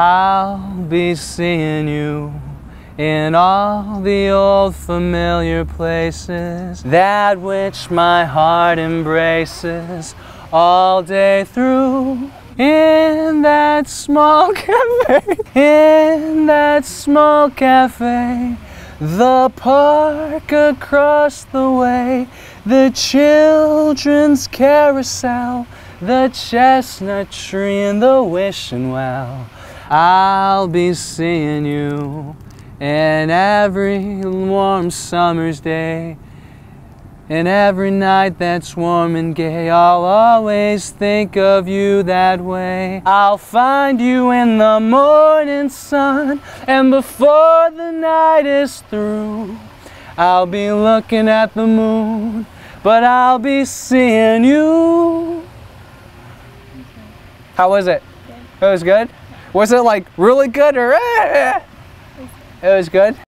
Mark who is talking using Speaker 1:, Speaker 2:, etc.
Speaker 1: I'll be seeing you in all the old familiar places, that which my heart embraces all day through. In that small cafe, in that small cafe, the park across the way, the children's carousel, the chestnut tree and the wishing well. I'll be seeing you in every warm summer's day. And every night that's warm and gay, I'll always think of you that way. I'll find you in the morning sun, and before the night is through, I'll be looking at the moon, but I'll be seeing you. How was it? It was good? Was it like really good or eh? eh? It was good?